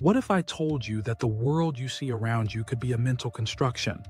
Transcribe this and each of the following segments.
What if I told you that the world you see around you could be a mental construction?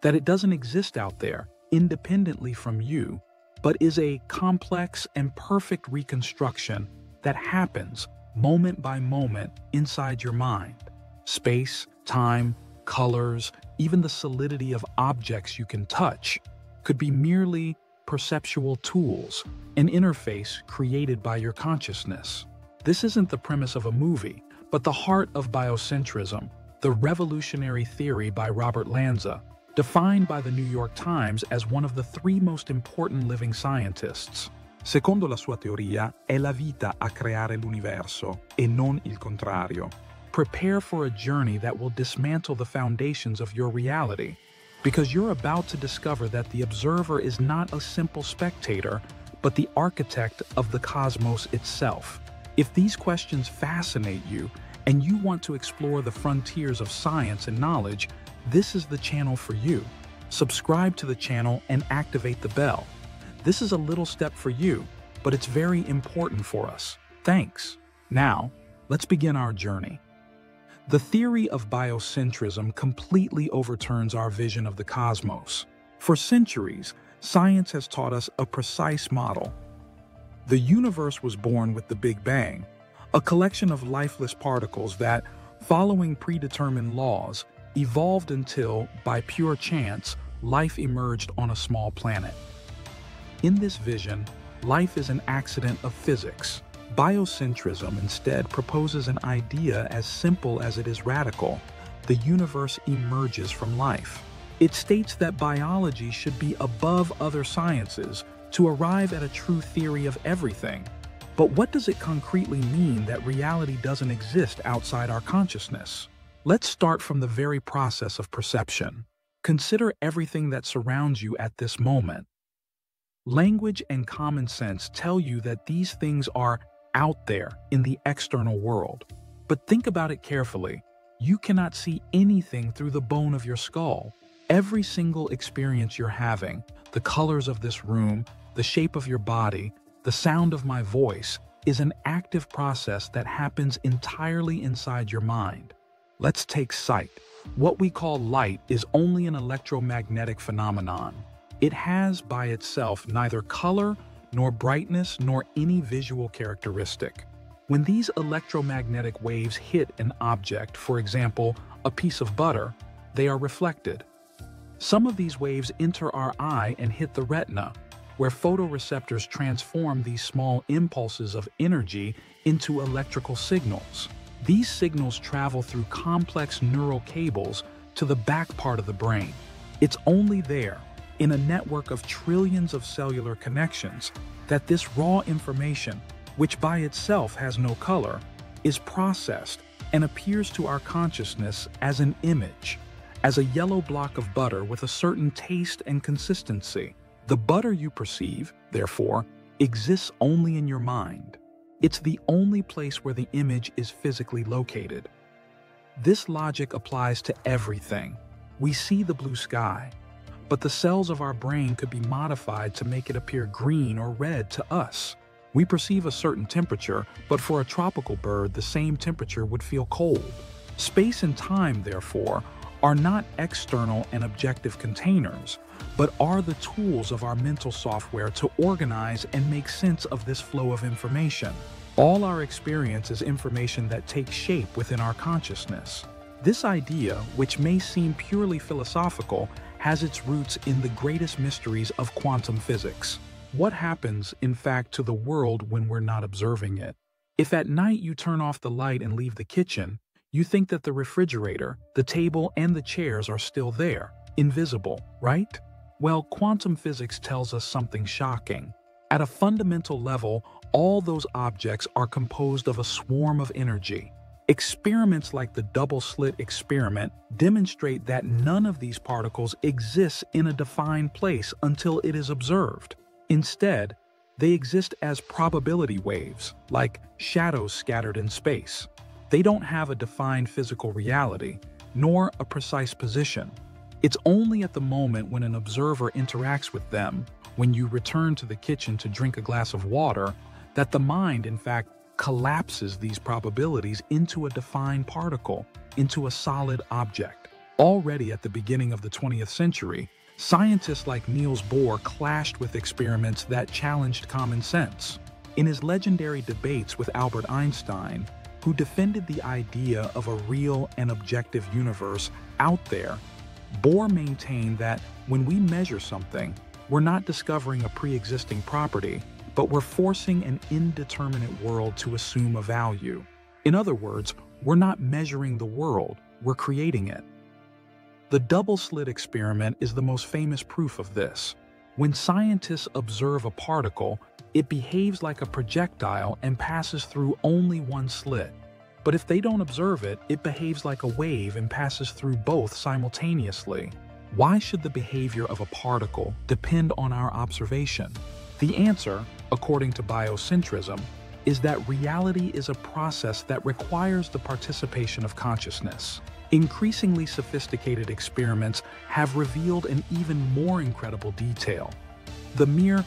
That it doesn't exist out there, independently from you, but is a complex and perfect reconstruction that happens moment by moment inside your mind. Space, time, colors, even the solidity of objects you can touch could be merely perceptual tools, an interface created by your consciousness. This isn't the premise of a movie, but the heart of biocentrism, the revolutionary theory by Robert Lanza, defined by the New York Times as one of the three most important living scientists. Secondo la sua teoria, è la vita a creare l'universo e non il contrario. Prepare for a journey that will dismantle the foundations of your reality, because you're about to discover that the observer is not a simple spectator, but the architect of the cosmos itself. If these questions fascinate you and you want to explore the frontiers of science and knowledge, this is the channel for you. Subscribe to the channel and activate the bell. This is a little step for you, but it's very important for us. Thanks. Now, let's begin our journey. The theory of biocentrism completely overturns our vision of the cosmos. For centuries, science has taught us a precise model. The universe was born with the Big Bang, a collection of lifeless particles that, following predetermined laws, evolved until, by pure chance, life emerged on a small planet. In this vision, life is an accident of physics. Biocentrism instead proposes an idea as simple as it is radical. The universe emerges from life. It states that biology should be above other sciences to arrive at a true theory of everything. But what does it concretely mean that reality doesn't exist outside our consciousness? Let's start from the very process of perception. Consider everything that surrounds you at this moment. Language and common sense tell you that these things are out there in the external world. But think about it carefully. You cannot see anything through the bone of your skull. Every single experience you're having, the colors of this room, the shape of your body, the sound of my voice, is an active process that happens entirely inside your mind. Let's take sight. What we call light is only an electromagnetic phenomenon. It has by itself neither color nor brightness nor any visual characteristic. When these electromagnetic waves hit an object, for example, a piece of butter, they are reflected. Some of these waves enter our eye and hit the retina, where photoreceptors transform these small impulses of energy into electrical signals. These signals travel through complex neural cables to the back part of the brain. It's only there, in a network of trillions of cellular connections, that this raw information, which by itself has no color, is processed and appears to our consciousness as an image, as a yellow block of butter with a certain taste and consistency. The butter you perceive, therefore, exists only in your mind. It's the only place where the image is physically located. This logic applies to everything. We see the blue sky, but the cells of our brain could be modified to make it appear green or red to us. We perceive a certain temperature, but for a tropical bird, the same temperature would feel cold. Space and time, therefore, are not external and objective containers, but are the tools of our mental software to organize and make sense of this flow of information. All our experience is information that takes shape within our consciousness. This idea, which may seem purely philosophical, has its roots in the greatest mysteries of quantum physics. What happens, in fact, to the world when we're not observing it? If at night you turn off the light and leave the kitchen, you think that the refrigerator, the table, and the chairs are still there, invisible, right? Well, quantum physics tells us something shocking. At a fundamental level, all those objects are composed of a swarm of energy. Experiments like the double slit experiment demonstrate that none of these particles exists in a defined place until it is observed. Instead, they exist as probability waves, like shadows scattered in space. They don't have a defined physical reality, nor a precise position. It's only at the moment when an observer interacts with them, when you return to the kitchen to drink a glass of water, that the mind, in fact, collapses these probabilities into a defined particle, into a solid object. Already at the beginning of the 20th century, scientists like Niels Bohr clashed with experiments that challenged common sense. In his legendary debates with Albert Einstein, who defended the idea of a real and objective universe out there, Bohr maintained that when we measure something, we're not discovering a pre-existing property, but we're forcing an indeterminate world to assume a value. In other words, we're not measuring the world, we're creating it. The double slit experiment is the most famous proof of this. When scientists observe a particle, it behaves like a projectile and passes through only one slit. But if they don't observe it, it behaves like a wave and passes through both simultaneously. Why should the behavior of a particle depend on our observation? The answer, according to biocentrism, is that reality is a process that requires the participation of consciousness. Increasingly sophisticated experiments have revealed an even more incredible detail. The mere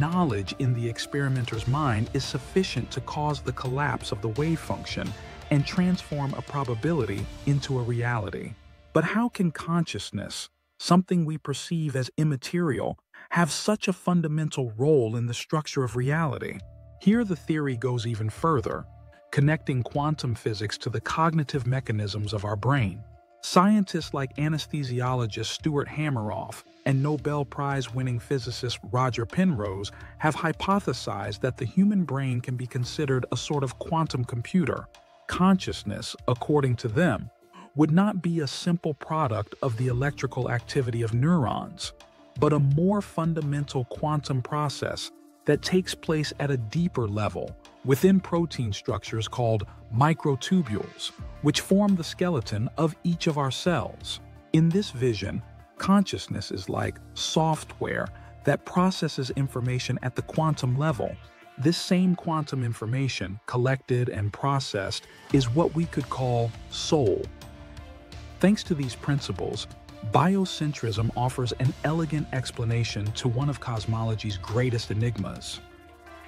knowledge in the experimenter's mind is sufficient to cause the collapse of the wave function and transform a probability into a reality. But how can consciousness, something we perceive as immaterial, have such a fundamental role in the structure of reality? Here the theory goes even further, connecting quantum physics to the cognitive mechanisms of our brain. Scientists like anesthesiologist Stuart Hameroff and Nobel Prize winning physicist Roger Penrose have hypothesized that the human brain can be considered a sort of quantum computer. Consciousness, according to them, would not be a simple product of the electrical activity of neurons, but a more fundamental quantum process that takes place at a deeper level within protein structures called microtubules, which form the skeleton of each of our cells. In this vision, consciousness is like software that processes information at the quantum level. This same quantum information, collected and processed, is what we could call soul. Thanks to these principles, Biocentrism offers an elegant explanation to one of cosmology's greatest enigmas.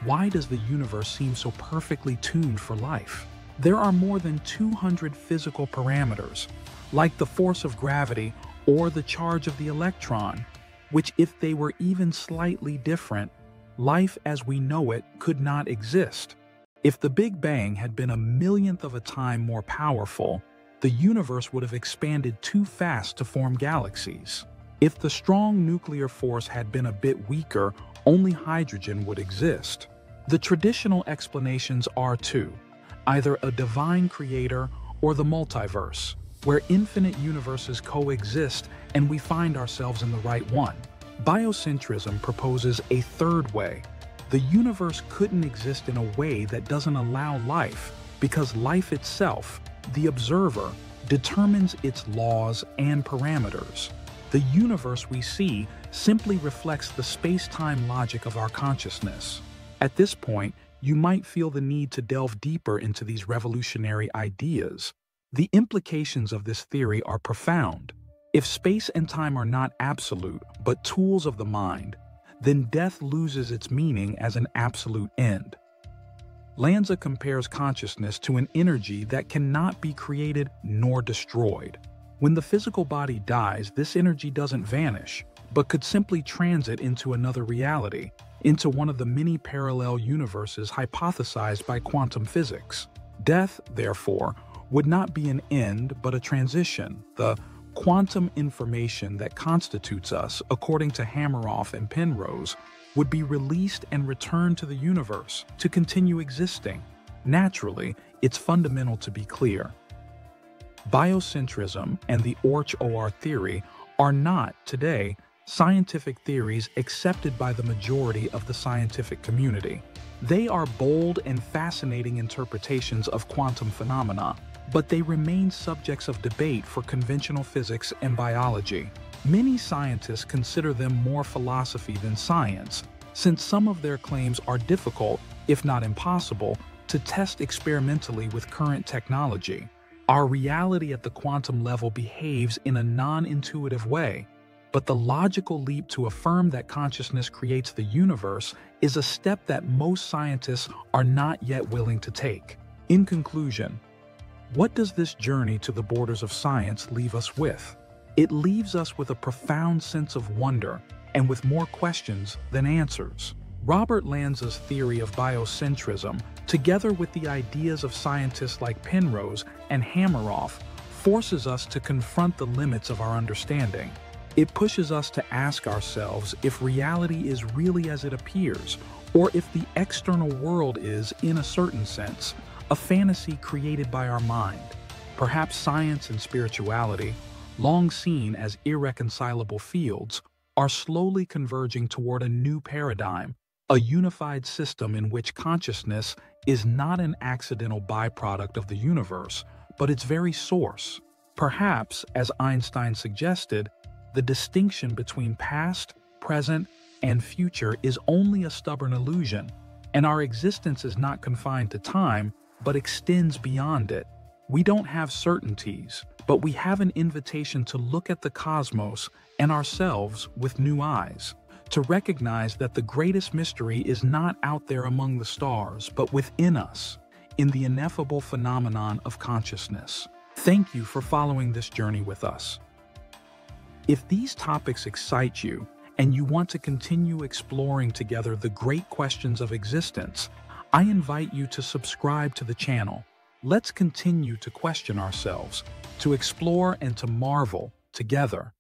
Why does the universe seem so perfectly tuned for life? There are more than 200 physical parameters, like the force of gravity or the charge of the electron, which if they were even slightly different, life as we know it could not exist. If the Big Bang had been a millionth of a time more powerful, the universe would have expanded too fast to form galaxies. If the strong nuclear force had been a bit weaker, only hydrogen would exist. The traditional explanations are two, either a divine creator or the multiverse, where infinite universes coexist and we find ourselves in the right one. Biocentrism proposes a third way. The universe couldn't exist in a way that doesn't allow life, because life itself, the observer determines its laws and parameters. The universe we see simply reflects the space-time logic of our consciousness. At this point, you might feel the need to delve deeper into these revolutionary ideas. The implications of this theory are profound. If space and time are not absolute, but tools of the mind, then death loses its meaning as an absolute end. Lanza compares consciousness to an energy that cannot be created nor destroyed. When the physical body dies, this energy doesn't vanish, but could simply transit into another reality, into one of the many parallel universes hypothesized by quantum physics. Death, therefore, would not be an end but a transition, the quantum information that constitutes us, according to Hameroff and Penrose, would be released and returned to the universe to continue existing. Naturally, it's fundamental to be clear. Biocentrism and the Orch-OR theory are not, today, scientific theories accepted by the majority of the scientific community. They are bold and fascinating interpretations of quantum phenomena, but they remain subjects of debate for conventional physics and biology. Many scientists consider them more philosophy than science, since some of their claims are difficult, if not impossible, to test experimentally with current technology. Our reality at the quantum level behaves in a non-intuitive way. But the logical leap to affirm that consciousness creates the universe is a step that most scientists are not yet willing to take. In conclusion, what does this journey to the borders of science leave us with? It leaves us with a profound sense of wonder and with more questions than answers. Robert Lanza's theory of biocentrism, together with the ideas of scientists like Penrose and Hameroff, forces us to confront the limits of our understanding. It pushes us to ask ourselves if reality is really as it appears, or if the external world is, in a certain sense, a fantasy created by our mind. Perhaps science and spirituality, long seen as irreconcilable fields, are slowly converging toward a new paradigm, a unified system in which consciousness is not an accidental byproduct of the universe, but its very source. Perhaps, as Einstein suggested, the distinction between past, present, and future is only a stubborn illusion, and our existence is not confined to time, but extends beyond it. We don't have certainties, but we have an invitation to look at the cosmos and ourselves with new eyes, to recognize that the greatest mystery is not out there among the stars, but within us, in the ineffable phenomenon of consciousness. Thank you for following this journey with us. If these topics excite you, and you want to continue exploring together the great questions of existence, I invite you to subscribe to the channel. Let's continue to question ourselves, to explore and to marvel together.